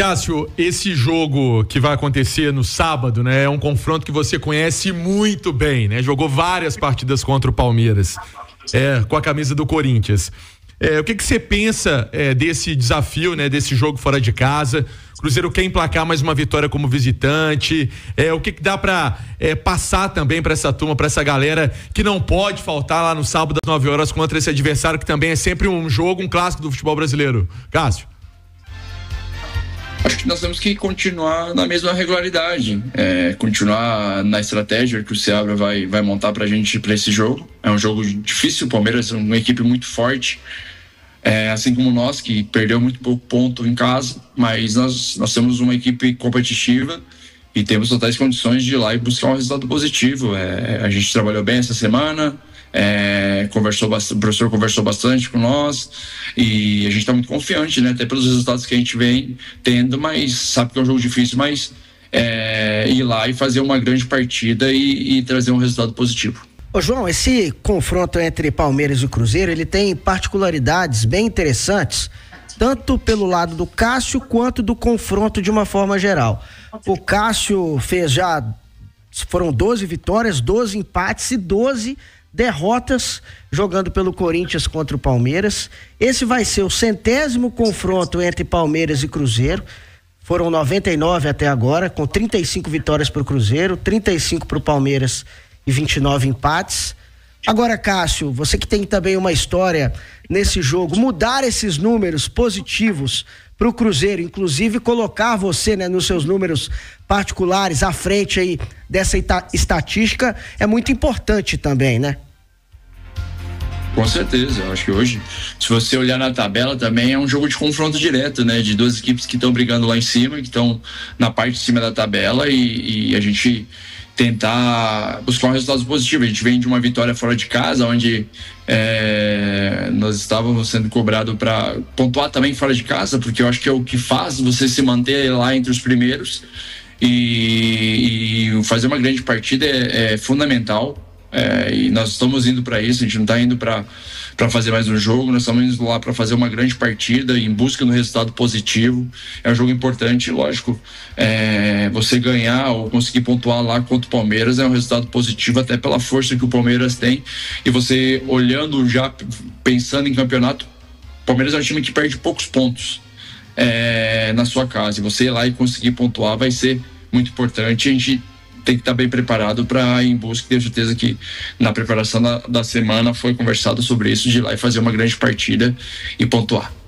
Cássio, esse jogo que vai acontecer no sábado, né, é um confronto que você conhece muito bem, né? Jogou várias partidas contra o Palmeiras, é, com a camisa do Corinthians. É, o que, que você pensa é, desse desafio, né, desse jogo fora de casa? Cruzeiro quer emplacar mais uma vitória como visitante. É, o que, que dá para é, passar também para essa turma, para essa galera que não pode faltar lá no sábado às 9 horas contra esse adversário que também é sempre um jogo, um clássico do futebol brasileiro? Cássio. Acho que nós temos que continuar na mesma regularidade, é, continuar na estratégia que o Seabra vai, vai montar para a gente para esse jogo. É um jogo difícil, o Palmeiras é uma equipe muito forte, é, assim como nós, que perdeu muito pouco ponto em casa, mas nós, nós temos uma equipe competitiva e temos totais condições de ir lá e buscar um resultado positivo. É, a gente trabalhou bem essa semana, é, conversou o professor conversou bastante com nós e a gente está muito confiante, né? Até pelos resultados que a gente vem tendo, mas sabe que é um jogo difícil, mas é, ir lá e fazer uma grande partida e, e trazer um resultado positivo. Ô João, esse confronto entre Palmeiras e Cruzeiro, ele tem particularidades bem interessantes, tanto pelo lado do Cássio quanto do confronto de uma forma geral. O Cássio fez já foram 12 vitórias, 12 empates e 12 derrotas jogando pelo Corinthians contra o Palmeiras. Esse vai ser o centésimo confronto entre Palmeiras e Cruzeiro. Foram 99 até agora, com 35 vitórias para o Cruzeiro, 35 para o Palmeiras e 29 empates. Agora, Cássio, você que tem também uma história nesse jogo, mudar esses números positivos para o Cruzeiro, inclusive colocar você né, nos seus números particulares à frente aí dessa estatística é muito importante também, né? Com certeza, eu acho que hoje, se você olhar na tabela, também é um jogo de confronto direto, né? De duas equipes que estão brigando lá em cima, que estão na parte de cima da tabela e, e a gente tentar buscar um resultado positivo. A gente vem de uma vitória fora de casa, onde é, nós estávamos sendo cobrados para pontuar também fora de casa, porque eu acho que é o que faz você se manter lá entre os primeiros. E, e fazer uma grande partida é, é fundamental. É, e nós estamos indo para isso, a gente não está indo para para fazer mais um jogo. Nós estamos indo lá para fazer uma grande partida em busca do resultado positivo. É um jogo importante, lógico. É, você ganhar ou conseguir pontuar lá contra o Palmeiras é um resultado positivo, até pela força que o Palmeiras tem. E você olhando já, pensando em campeonato, o Palmeiras é um time que perde poucos pontos é, na sua casa. E você ir lá e conseguir pontuar vai ser muito importante. A gente tem que estar bem preparado para em busca. Tenho certeza que na preparação da, da semana foi conversado sobre isso, de ir lá e fazer uma grande partida e pontuar.